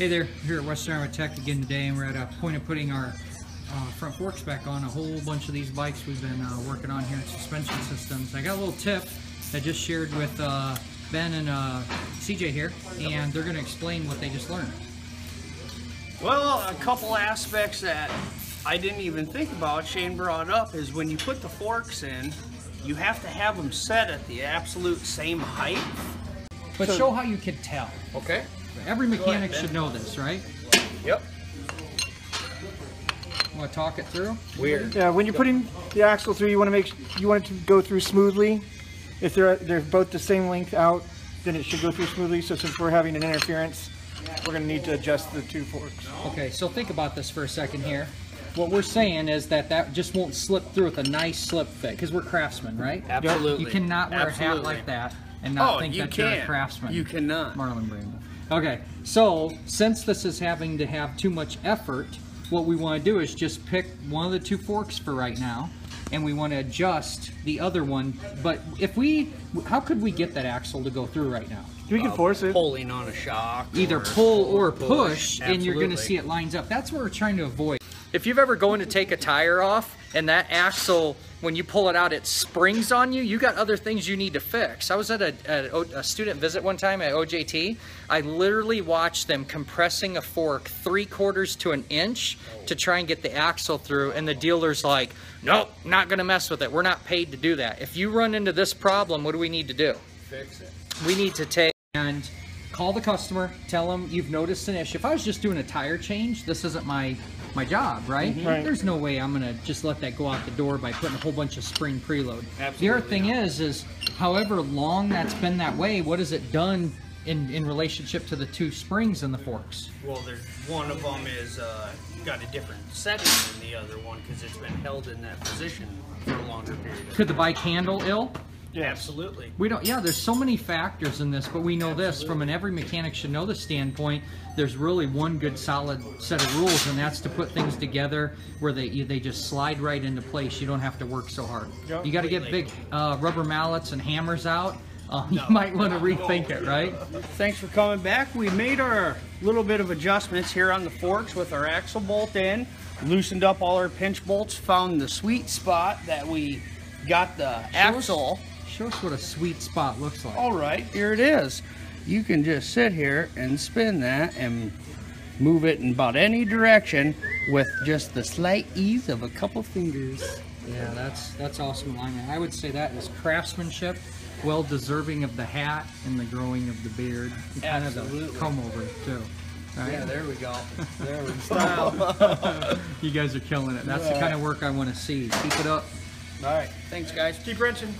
Hey there, here at Western Iowa Tech again today, and we're at a point of putting our uh, front forks back on a whole bunch of these bikes we've been uh, working on here in suspension systems. I got a little tip I just shared with uh, Ben and uh, CJ here, and they're going to explain what they just learned. Well, a couple aspects that I didn't even think about, Shane brought up, is when you put the forks in, you have to have them set at the absolute same height. But So- show how you can tell. Okay. Every mechanic Ben. should know this, right? Yep. Want to talk it through? Weird. Yeah, when you're putting the axle through, you want to make you want it to go through smoothly. If they're they're both the same length out, then it should go through smoothly. So since we're having an interference, we're going to need to adjust the two forks. Okay, so think about this for a second here. What we're saying is that that just won't slip through with a nice slip fit because we're craftsmen, right? Absolutely. You cannot wear a hat like that and not Oh, think you that you're a craftsman. You cannot. Marlon Brando. Okay, so since this is having to have too much effort, what we want to do is just pick one of the two forks for right now, and we want to adjust the other one. But if we, how could we get that axle to go through right now? We can uh, force it. Pulling on a shock. either or- pull or push, and you're going to see it lines up. That's what we're trying to avoid. If you've ever going to take a tire off and that axle, when you pull it out, it springs on you, you got other things you need to fix. I was at a, a, a student visit one time at OJT. I literally watched them compressing a fork three quarters to an inch to try and get the axle through, and the dealer's like, nope, not going to mess with it. We're not paid to do that. If you run into this problem, what do we need to do? Fix it. we need to take call the customer, tell them you've noticed an issue. If I was just doing a tire change, this isn't my my job, right? Right. There's no way I'm gonna just let that go out the door by putting a whole bunch of spring preload. the other thing not. is, is however long that's been that way, what has it done in in relationship to the two springs in the forks? Well, there's one of them is uh, got a different setting than the other one because it's been held in that position for a longer period. Of Could the bike handle ill? Absolutely. We don't. Yeah, there's so many factors in this, but we know this from an every mechanic should know this standpoint. There's really one good solid set of rules, and that's to put things together where they they just slide right into place. You don't have to work so hard. Yep. You got to get big uh, rubber mallets and hammers out. Uh, you might want to rethink it, right? Thanks for coming back. We made our little bit of adjustments here on the forks with our axle bolt in, loosened up all our pinch bolts, found the sweet spot that we got the axle. Show us what a sweet spot looks like. All right, here it is. You can just sit here and spin that and move it in about any direction with just the slight ease of a couple fingers. Yeah, that's that's awesome alignment. I would say that is craftsmanship, well deserving of the hat and the growing of the beard, and kind of the Absolutely. comb over too. Right? Yeah, there we go. There we go. You guys are killing it. That's the kind of work I want to see. Keep it up. All right, thanks guys. Keep wrenching.